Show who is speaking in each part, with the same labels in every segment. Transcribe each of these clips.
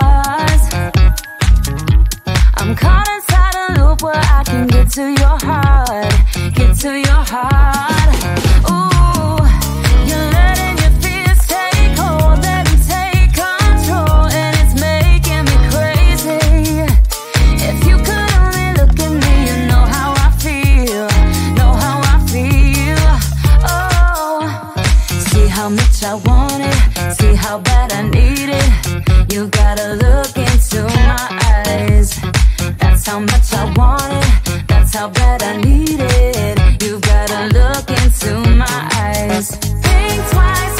Speaker 1: stars. I'm caught inside a loop where I can get to your heart, get to your heart. Ooh. I want it, see how bad I need it. You gotta look into my eyes. That's how much I want it, that's how bad I need it. You gotta look into my eyes. Think twice.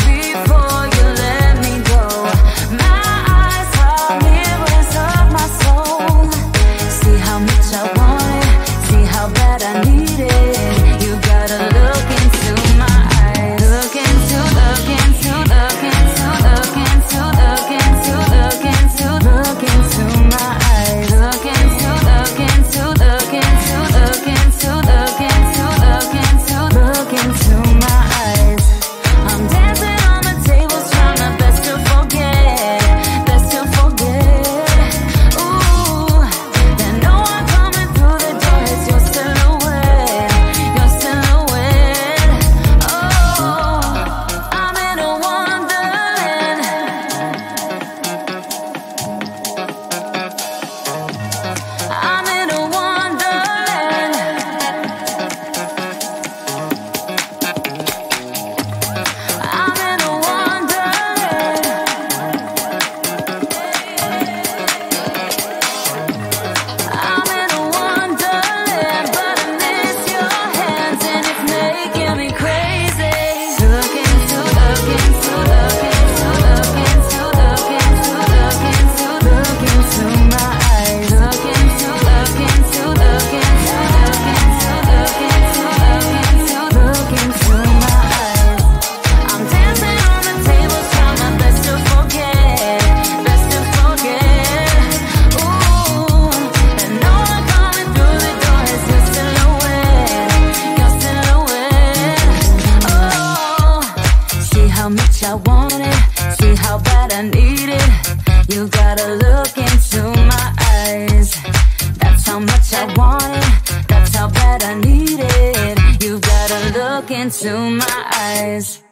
Speaker 1: look into my eyes.